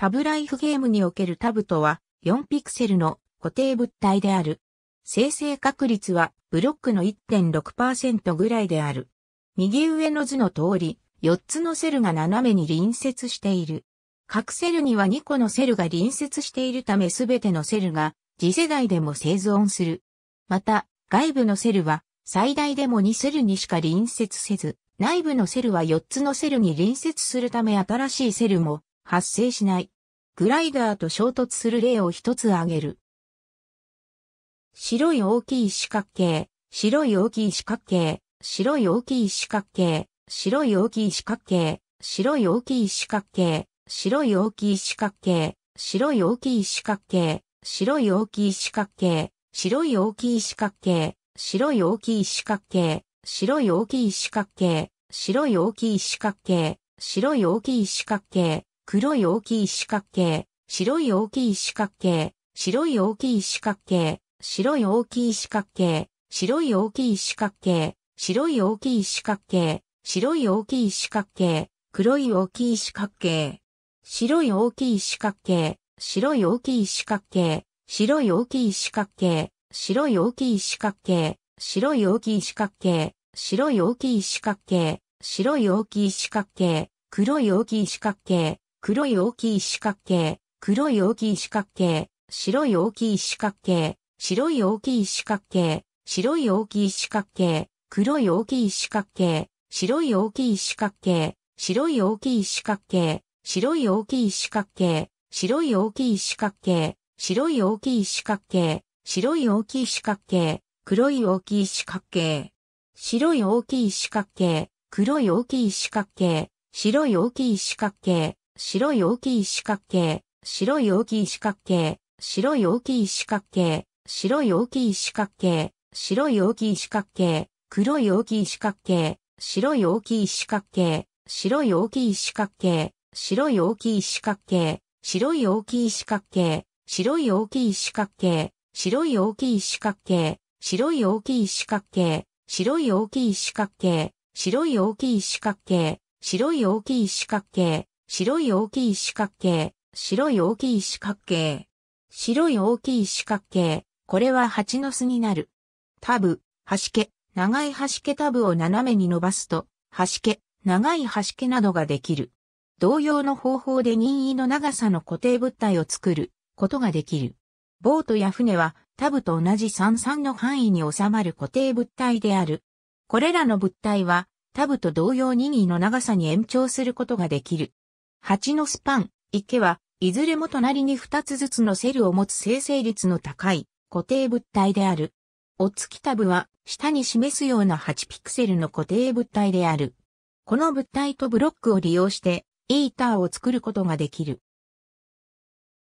タブライフゲームにおけるタブとは4ピクセルの固定物体である。生成確率はブロックの1.6%ぐらいである。右上の図の通り、4つのセルが斜めに隣接している。各セルには2個のセルが隣接しているためすべてのセルが次世代でも生存する。また、外部のセルは最大でも2セルにしか隣接せず、内部のセルは4つのセルに隣接するため新しいセルも発生しない。グライダーと衝突する例を一つ挙げる。白い大きい四角形、白い大きい四角形、白い大きい四角形、白い大きい四角形、白い大きい四角形、白い大きい四角形、白い大きい四角形、白い大きい四角形、白い大きい四角形、白い大きい四角形、白い大きい四角形、白い大きい四角形、白い大きい四角形、黒い大きい四角形、白い大きい四角形、白い大きい四角形、白い大きい四角形、白い大きい四角形、白い大きい四角形、白い大きい四角形、黒い大きい四角形、白い大きい四角形、白い大きい四角形、白い大きい四角形、白い大きい四角形、白い大きい四角形、白い大きい四角形、白い大きい四角形、黒い大きい四角形、黒い大きい四角形、黒い大きい四角形、白い大きい四角形、白い大きい四角形、白い大きい四角形、黒い大きい四角形、白い大きい四角形、白い大きい四角形、白い大きい四角形、白い大きい四角形、白い大きい四角形、白い大きい四角形、黒い大きい四角形、白い大きい四角形、黒い大きい四角形、白い大きい四角形、白い大きい四角形、白い大きい四角形、白い大きい四角形、白い大きい四角形、白い大きい四角形、黒い大きい四角形、白い大きい四角形、白い大きい四角形、白い大きい四角形、白い大きい四角形、白い大きい四角形、白い大きい四角形、白い大きい四角形、白い大きい四角形、白い大きい四角形、白い大きい四角形、白い大きい四角形、白い大きい四角形、白い大きい四角形、これは蜂の巣になる。タブ、端毛、長い端毛タブを斜めに伸ばすと、端毛、長い端毛などができる。同様の方法で任意の長さの固定物体を作ることができる。ボートや船はタブと同じ三々の範囲に収まる固定物体である。これらの物体はタブと同様任意の長さに延長することができる。鉢のスパン、池はいずれも隣に2つずつのセルを持つ生成率の高い固定物体である。お月タブは下に示すような8ピクセルの固定物体である。この物体とブロックを利用してイーターを作ることができる。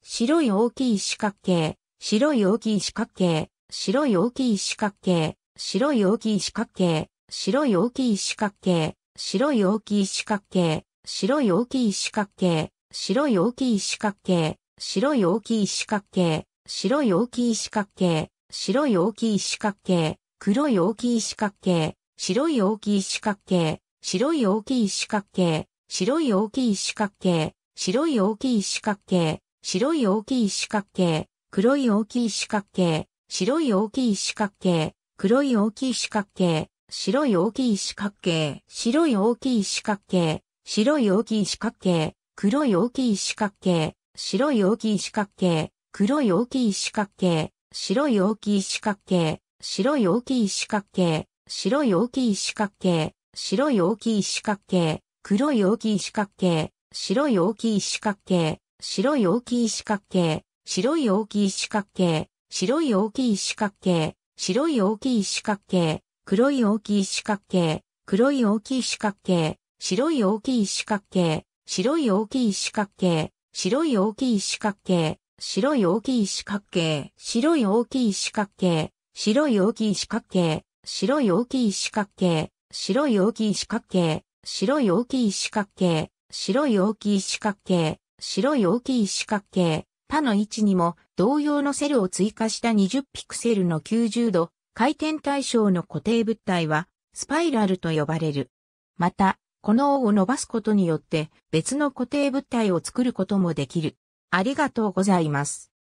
白い大きい四角形、白い大きい四角形、白い大きい四角形、白い大きい四角形、白い大きい四角形、白い大きい四角形、白い大きい四角形、白い大きい四角形、白い大きい四角形、白い大きい四角形、白い大きい四角形、黒い大きい四角形、白い大きい四角形、白い大きい四角形、白い大きい四角形、白い大きい四角形、白い大きい四角形、黒い大きい四角形、白い大きい四角形、黒い大きい四角形、白い大きい四角形、白い大きい四角形、白い大きい四角形、黒い大きい四角形、白い大きい四角形、黒い大きい四角形、白い大きい四角形、白い大きい四角形、白い大きい四角形、白い大きい四角形、黒い大きい四角形、白い大きい四角形、白い大きい四角形、白い大きい四角形、白い大きい四角形、白い大きい四角形、黒い大きい四角形、黒い大きい四角形、白い大きい四角形、白い大きい四角形、白い大きい四角形、白い大きい四角形、白い大きい四角形、白い大きい四角形、白い大きい四角形、白い大きい四角形、白い大きい四角形、白い大きい四角形、白い大きい四角形、他の位置にも同様のセルを追加した20ピクセルの90度回転対象の固定物体はスパイラルと呼ばれる。また、この尾を伸ばすことによって別の固定物体を作ることもできる。ありがとうございます。